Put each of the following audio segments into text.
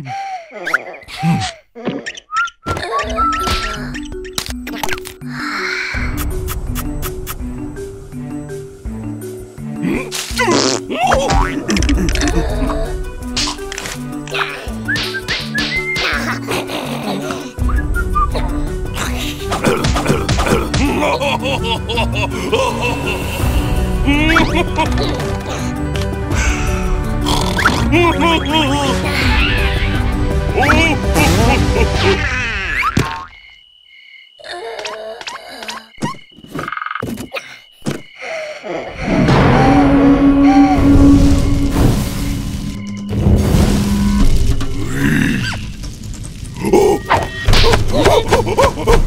うん。Oh, oh, oh!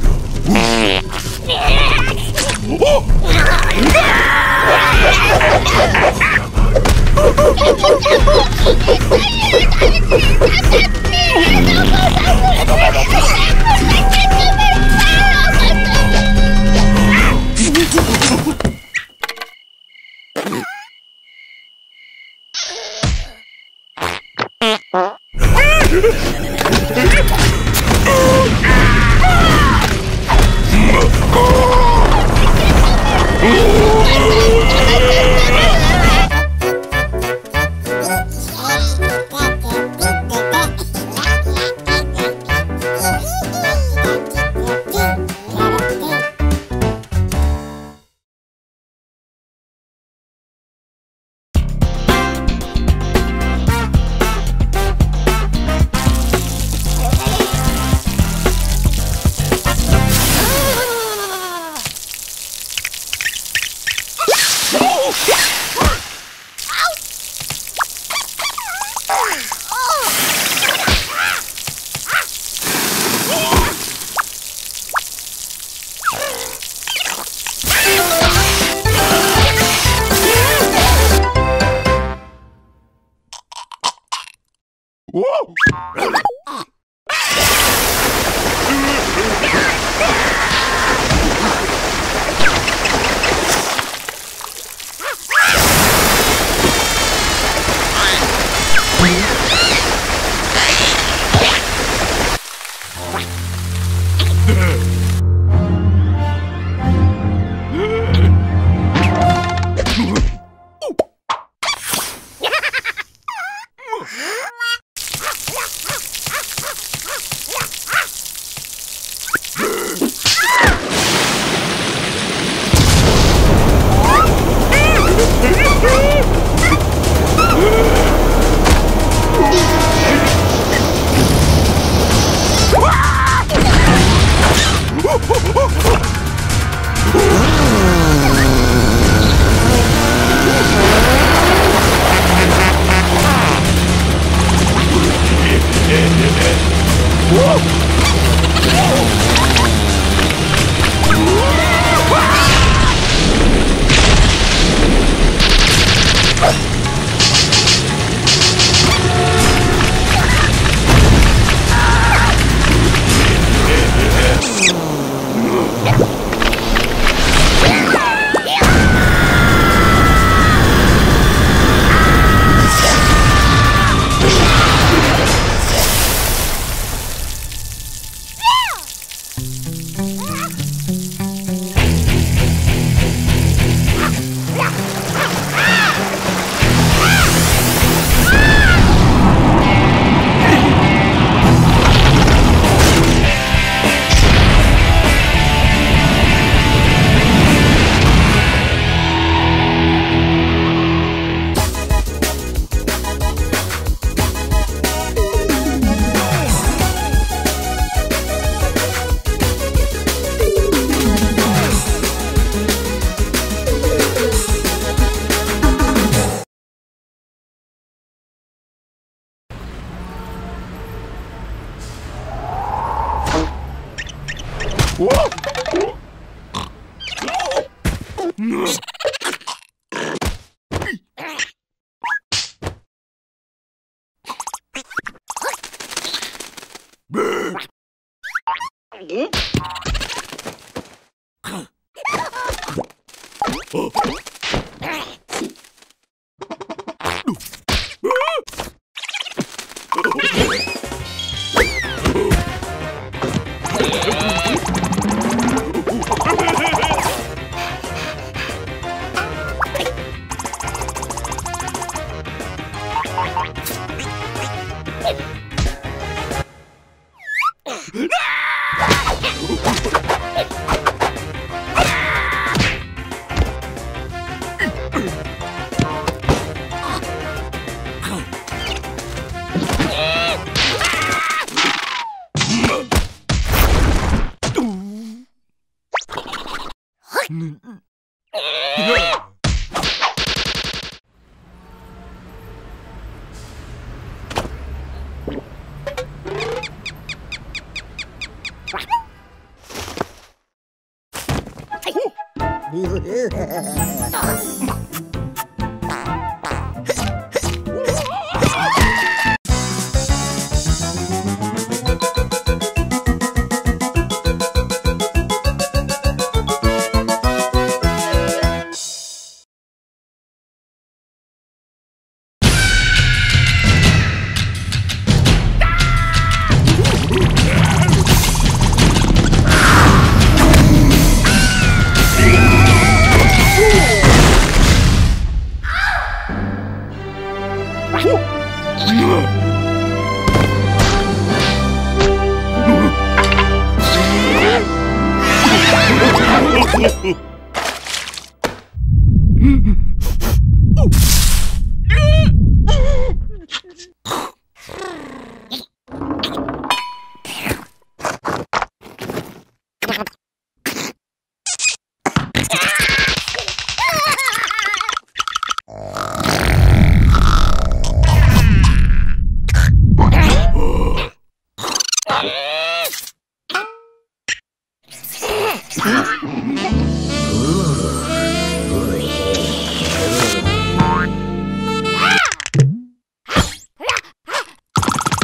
Whoa!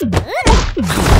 Good.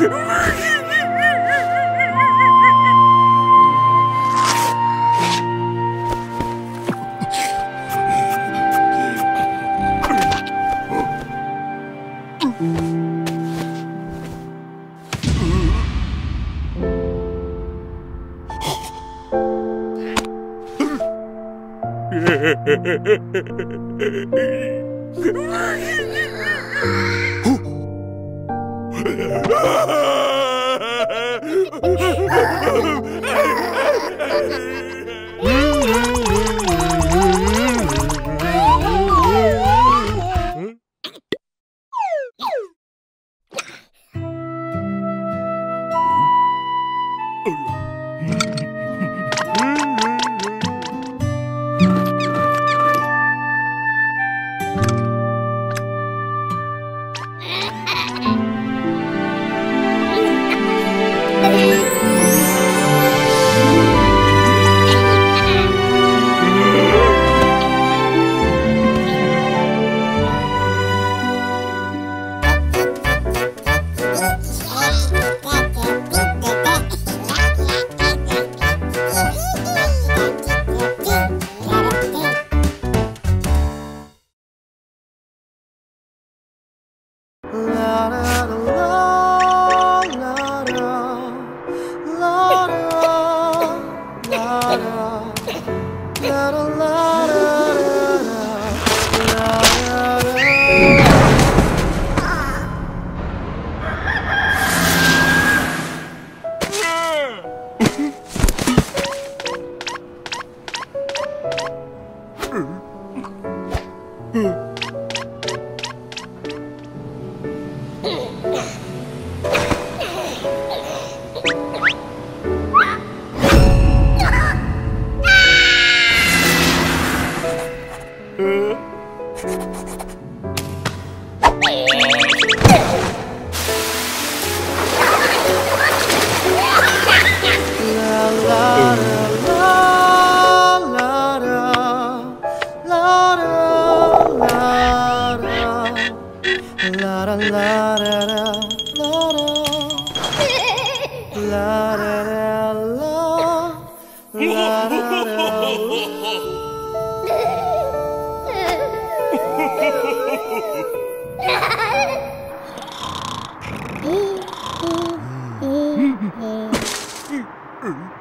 Hehehehe Ah.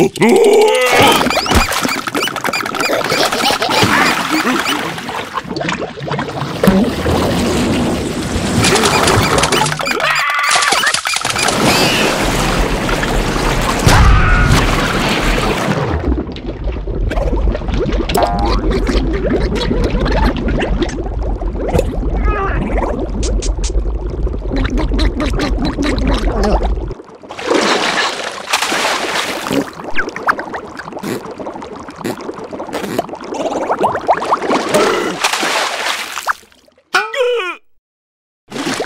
oh.